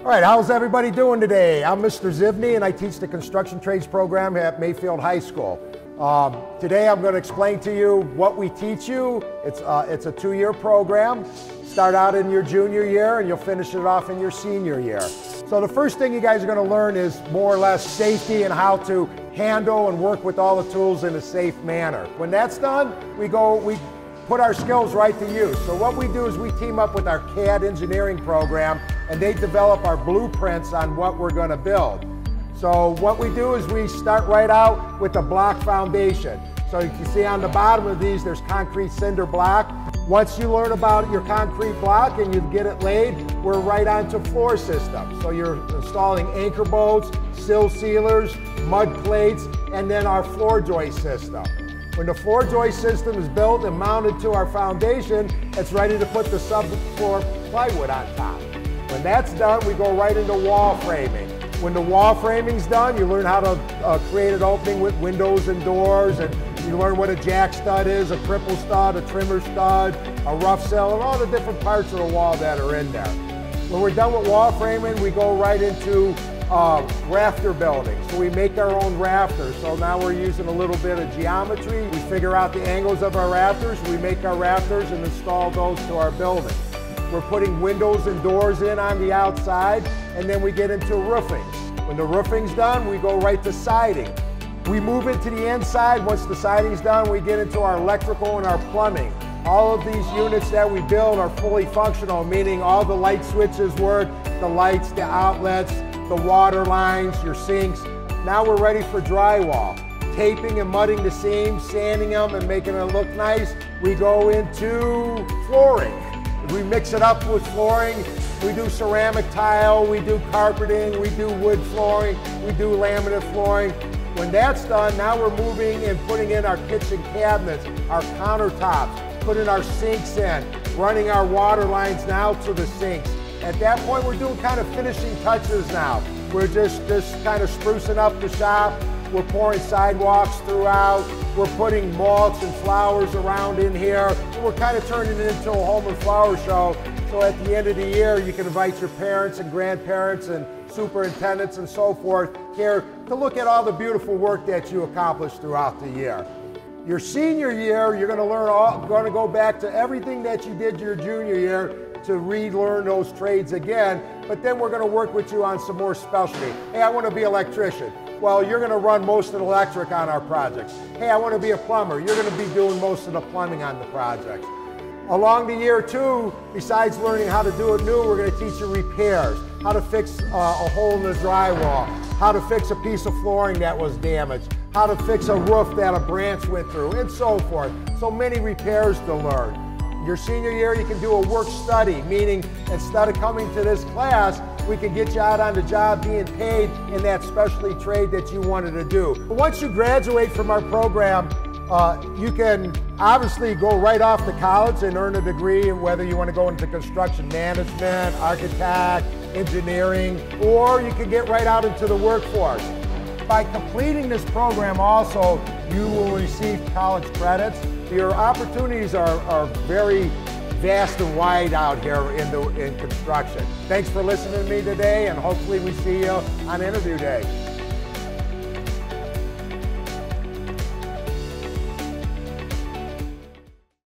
All right, how's everybody doing today? I'm Mr. Zivny and I teach the construction trades program at Mayfield High School. Um, today I'm going to explain to you what we teach you. It's, uh, it's a two-year program. Start out in your junior year and you'll finish it off in your senior year. So the first thing you guys are going to learn is more or less safety and how to handle and work with all the tools in a safe manner. When that's done, we go, we put our skills right to use. So what we do is we team up with our CAD engineering program and they develop our blueprints on what we're going to build. So what we do is we start right out with the block foundation. So you can see on the bottom of these there's concrete cinder block. Once you learn about your concrete block and you get it laid, we're right onto floor systems. So you're installing anchor bolts, sill sealers, mud plates, and then our floor joist system. When the floor joist system is built and mounted to our foundation, it's ready to put the subfloor plywood on top. When that's done, we go right into wall framing. When the wall framing's done, you learn how to uh, create an opening with windows and doors, and you learn what a jack stud is, a triple stud, a trimmer stud, a rough sill, and all the different parts of the wall that are in there. When we're done with wall framing, we go right into uh, rafter building. So we make our own rafters. So now we're using a little bit of geometry. We figure out the angles of our rafters. We make our rafters and install those to our building. We're putting windows and doors in on the outside, and then we get into roofing. When the roofing's done, we go right to siding. We move into the inside. Once the siding's done, we get into our electrical and our plumbing. All of these units that we build are fully functional, meaning all the light switches work, the lights, the outlets, the water lines, your sinks. Now we're ready for drywall. Taping and mudding the seams, sanding them and making it look nice. We go into flooring. We mix it up with flooring. We do ceramic tile, we do carpeting, we do wood flooring, we do laminate flooring. When that's done, now we're moving and putting in our kitchen cabinets, our countertops, putting our sinks in, running our water lines now to the sinks. At that point, we're doing kind of finishing touches now. We're just, just kind of sprucing up the shop. We're pouring sidewalks throughout. We're putting mulch and flowers around in here. We're kind of turning it into a home and flower show. So at the end of the year, you can invite your parents and grandparents and superintendents and so forth here to look at all the beautiful work that you accomplished throughout the year. Your senior year, you're going to learn all, going to go back to everything that you did your junior year to relearn those trades again, but then we're going to work with you on some more specialty. Hey, I want to be electrician. Well, you're going to run most of the electric on our projects. Hey, I want to be a plumber. You're going to be doing most of the plumbing on the projects. Along the year two, besides learning how to do it new, we're going to teach you repairs, how to fix uh, a hole in the drywall, how to fix a piece of flooring that was damaged, how to fix a roof that a branch went through, and so forth. So many repairs to learn. Your senior year, you can do a work study, meaning instead of coming to this class, we can get you out on the job being paid in that specialty trade that you wanted to do. Once you graduate from our program, uh, you can obviously go right off to college and earn a degree, whether you want to go into construction management, architect, engineering, or you can get right out into the workforce. By completing this program also, you will receive college credits. Your opportunities are, are very vast and wide out here in, the, in construction. Thanks for listening to me today, and hopefully we see you on interview day.